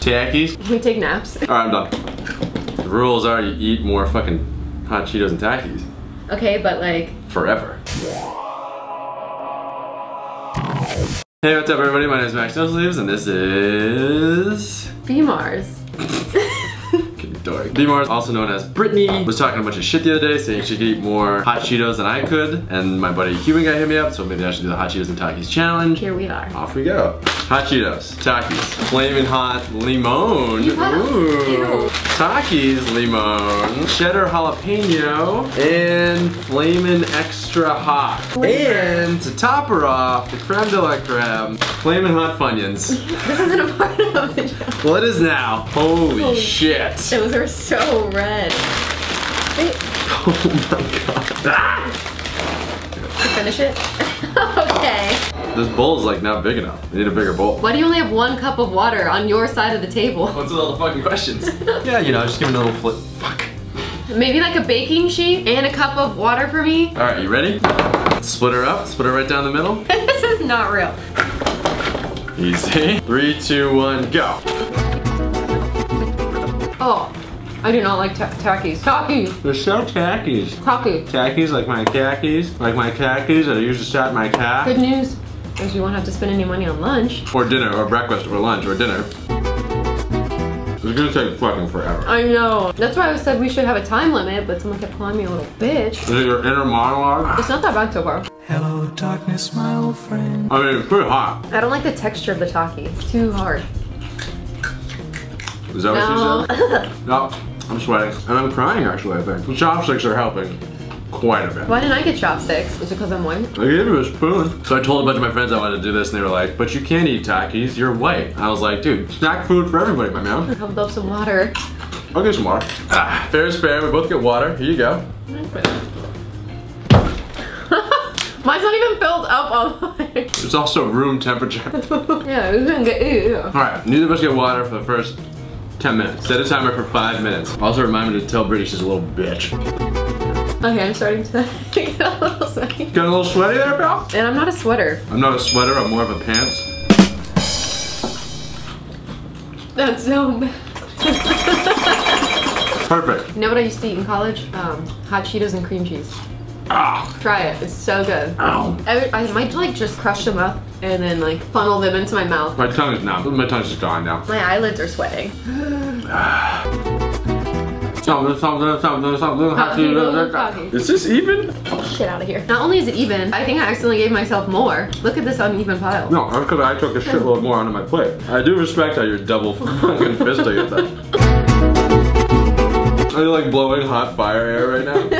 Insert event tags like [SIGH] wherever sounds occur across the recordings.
Can we take naps? All right, I'm done. The rules are you eat more fucking hot Cheetos and Takis Okay, but like, forever. Hey, what's up everybody? My name is Max No Sleeves and this is... B-Mars. Dork. B-Mars, also known as Brittany, was talking a bunch of shit the other day saying she could eat more hot Cheetos than I could. And my buddy QBANGUY hit me up, so maybe I should do the hot Cheetos and Takis challenge. Here we are. Off we go. Hot Cheetos, Takis, flaming Hot Limon. You had a- Ooh. Takis Limon, Cheddar Jalapeno, and flaming Extra Hot. And to top her off, the creme de la creme, flaming Hot Funyuns. [LAUGHS] This isn't a part of the job. well, it is now. Holy, Holy shit. Those are so red. Wait, Oh my god. Ah! finish it? [LAUGHS] okay. This bowl's like not big enough. We need a bigger bowl. Why do you only have one cup of water on your side of the table? What's with all the fucking questions? [LAUGHS] yeah, you know, just give me a little flip. Fuck. Maybe like a baking sheet and a cup of water for me? Alright, you ready? Split her up, split her right down the middle. [LAUGHS] this is not real. Easy. Three, two, one, go. Oh, I do not like ta Takis. Takis. They're so tackies. Takis. Tackies like my khakis, like my khakis that I use to start my cat. Good news is you won't have to spend any money on lunch. Or dinner, or breakfast, or lunch, or dinner. It's gonna take fucking forever. I know. That's why I said we should have a time limit, but someone kept calling me a little bitch. Is it your inner monologue? It's not that bad so far. Hello, darkness, my old friend. I mean, it's pretty hot. I don't like the texture of the Taki. It's too hard. Is that No. what she said? [LAUGHS] No, I'm sweating. And I'm crying actually, I think. The chopsticks are helping quite a bit. Why didn't I get chopsticks? Is it because I'm white? I gave you a spoon. So I told a bunch of my friends I wanted to do this and they were like, but you can't eat Takis, you're white. I was like, dude, snack food for everybody, my man. I love some water. I'll get some water. Ah, fair is fair, we both get water. Here you go. [LAUGHS] Mine's not even filled up all the way. It's also room temperature. [LAUGHS] yeah, we couldn't get ew. All right, neither of us get water for the first 10 minutes. Set a timer for five minutes. Also remind me to tell Brittany she's a little bitch. Okay, I'm starting to [LAUGHS] get a little sweaty. Got a little sweaty there, pal? And I'm not a sweater. I'm not a sweater, I'm more of a pants. That's so bad. Perfect. You know what I used to eat in college? Um, hot Cheetos and cream cheese. Ah, Try it. It's so good. ow. I, I might like just crush them up and then like funnel them into my mouth. My tongue is numb. My tongue's just gone now. My eyelids are sweating. [SIGHS] Something, something, something, something. Is this even? Shit out of here. Not only is it even, I think I accidentally gave myself more. Look at this uneven pile. No, because I took a shitload more onto my plate. I do respect how you're double fucking fisting at that. [LAUGHS] Are you like blowing hot fire air right now? [LAUGHS]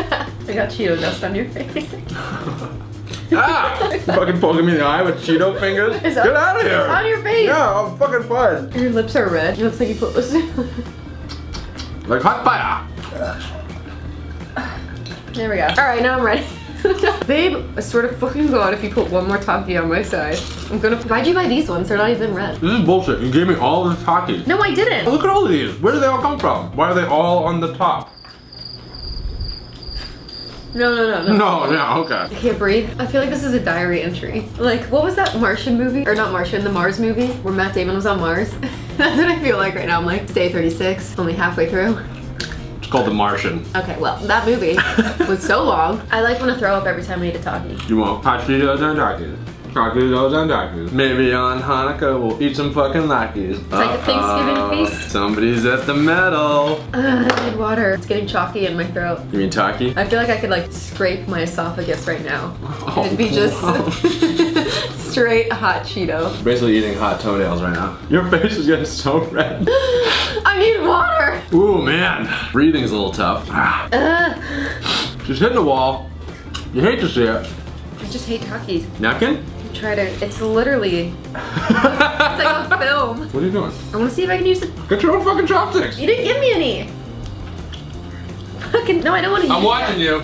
I got Cheeto dust on your face. [LAUGHS] ah! Fucking poking me in the eye with Cheeto fingers? Is Get out of here! on your face. Yeah, I'm fucking fine. Your lips are red. It looks like you put this. Like hot fire. there we go. All right, now I'm ready. [LAUGHS] Babe, I swear to fucking god if you put one more Taki on my side. I'm gonna- Why'd you buy these ones? They're not even red. This is bullshit. You gave me all the Takis. No, I didn't. Look at all of these. Where do they all come from? Why are they all on the top? No, no, no, no. No, no, okay. I can't breathe. I feel like this is a diary entry. Like, what was that Martian movie? Or not Martian, the Mars movie, where Matt Damon was on Mars. [LAUGHS] That's what I feel like right now. I'm like, day 36, only halfway through. It's called The Martian. Okay, well, that movie [LAUGHS] was so long. I like want to throw up every time I eat a Taki. You want hot Cheetos and Takis. Takis and Takis. Maybe on Hanukkah we'll eat some fucking Lakis. It's like a Thanksgiving feast. Somebody's at the metal. Ugh, I need water. It's getting chalky in my throat. You mean Taki? I feel like I could like scrape my esophagus right now. Oh, [LAUGHS] It'd be just [LAUGHS] straight hot Cheeto. Basically eating hot toenails right now. Your face is getting so red. [LAUGHS] I need water. Ooh, man. Breathing's a little tough. Ah, Ugh. She's hitting the wall. You hate to see it. I just hate Takis. Napkin? Try to. It's literally. It's like a [LAUGHS] film. What are you doing? I want to see if I can use the. Get your own fucking chopsticks. You didn't give me any. Fucking no, I don't want to. I'm watching you.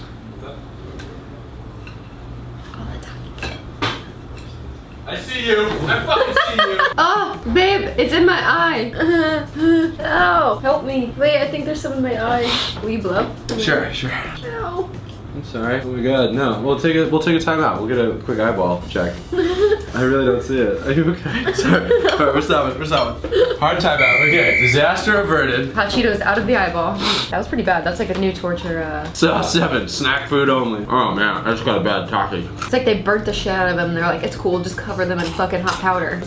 I see you. I fucking see you. [LAUGHS] Oh, babe, it's in my eye. [LAUGHS] Ow, oh. help me. Wait, I think there's some in my eye. Will you blow? Sure, sure. Ow. I'm sorry. Oh my god, no. We'll take a we'll take a time out. We'll get a quick eyeball check. [LAUGHS] I really don't see it. Are you okay? [LAUGHS] Sorry. Alright, we're stopping. We're stopping. Hard time out. Okay. Disaster averted. Hot Cheetos out of the eyeball. That was pretty bad. That's like a new torture. Uh, So seven. Snack food only. Oh man, I just got a bad Taki. it's like they burnt the shit out of them. They're like, it's cool, just cover them in fucking hot powder.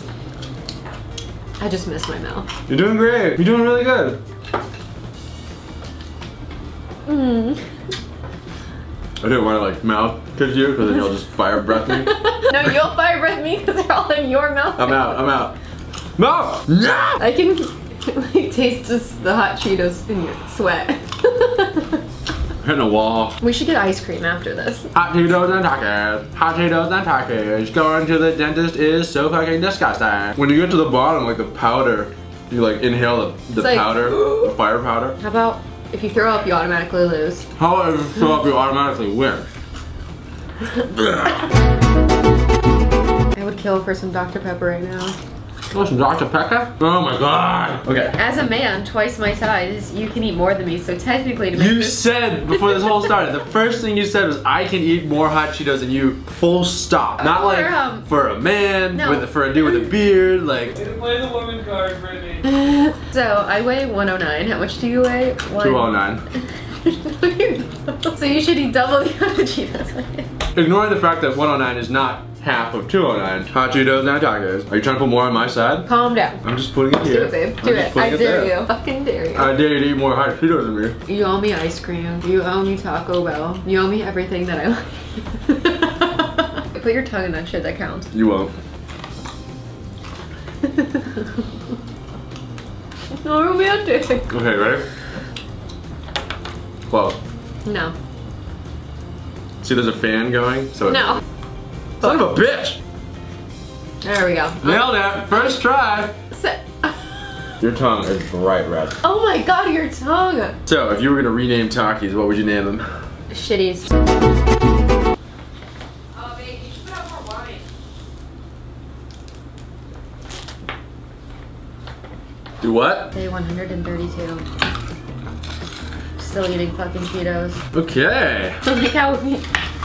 I just missed my mouth. You're doing great. You're doing really good. Mm. I didn't want to like mouth kiss you because then you'll just fire breath me. [LAUGHS] no, you'll fire breath me because they're all in your mouth. I'm out. I'm out. No! No! I can [LAUGHS] like taste just the hot Cheetos in your sweat. [LAUGHS] Hitting a wall. we should get ice cream after this. Hot Cheetos and tacos. Hot Cheetos and tacos. Going to the dentist is so fucking disgusting. When you get to the bottom, like the powder, you like inhale the, the like- powder, the [GASPS] fire powder. How about if you throw up, you automatically lose? How if you throw up, you automatically win. [LAUGHS] I would kill for some Dr. Pepper right now. Listen, Dr. Pekka? Oh my god. Okay. As a man, twice my size, you can eat more than me, so technically to make You this- said before this whole started, the first thing you said was I can eat more hot Cheetos than you. Full stop. Not like For, um, for a man, no. with for a dude with a beard, like Play the woman card, Brittany. [LAUGHS] So I weigh 109. How much do you weigh? One- 209. [LAUGHS] so you should eat double the amount of Cheetos. Ignoring the fact that 109 is not half of 209. Hot Cheetos and tacos. Are you trying to put more on my side? Calm down. I'm just putting it here. Do it, babe. I'm Do just it. I dare there. you. Fucking dare you. I dare you to eat more hot Cheetos than me. You owe me ice cream. You owe me Taco Bell. You owe me everything that I like. [LAUGHS] Put your tongue in that shit that counts. You won't. [LAUGHS] No romantic. Okay, ready? Well, No. see there's a fan going? So No. Son of a bitch! There we go. Nailed it! First try! So- [LAUGHS] Your tongue is bright red. oh my god, your tongue. So, if you were gonna rename Takis, what would you name them? Shitties. Oh, babe, you put out more wine. Do what? Day 132. Still eating fucking Cheetos. Okay. [LAUGHS] I like how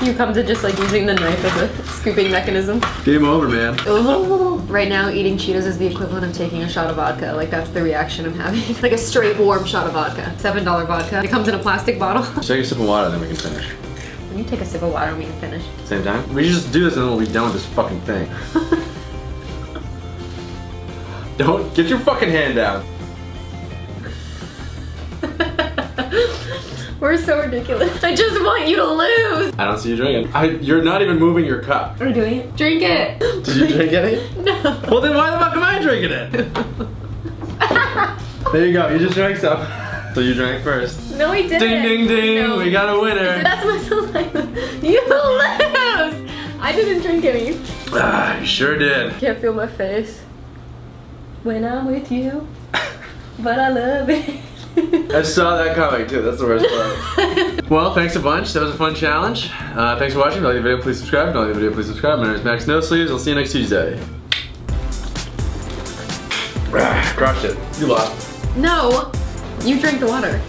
you come to just like using the knife as a scooping mechanism. Game over, man. [LAUGHS] Right now, eating Cheetos is the equivalent of taking a shot of vodka. Like that's the reaction I'm having. [LAUGHS] like a straight warm shot of vodka. Seven dollar vodka. It comes in a plastic bottle. Take a sip of water, then we can finish. When you take a sip of water, we can finish. Same time? We just do this and then we'll be done with this fucking thing. [LAUGHS] Don't get your fucking hand down. We're so ridiculous. I just want you to lose. I don't see you drinking. I, you're not even moving your cup. What are we doing it? Drink it. Did you drink any? [LAUGHS] No. Well, then why the fuck am I drinking it? [LAUGHS] There you go. You just drank some. So you drank first. No, we didn't. Ding, ding, ding. No. We got a winner. That's my saliva. You lose. I didn't drink any. Ah, you sure did. Can't feel my face when I'm with you, but I love it. I saw that coming too. That's the worst part. [LAUGHS] well, thanks a bunch. That was a fun challenge. Uh, thanks for watching. If you like the video, please subscribe. If you like the video, please subscribe. My name is Max No Sleeves. I'll see you next Tuesday. Ah, crushed it. You lost. no, you drank the water.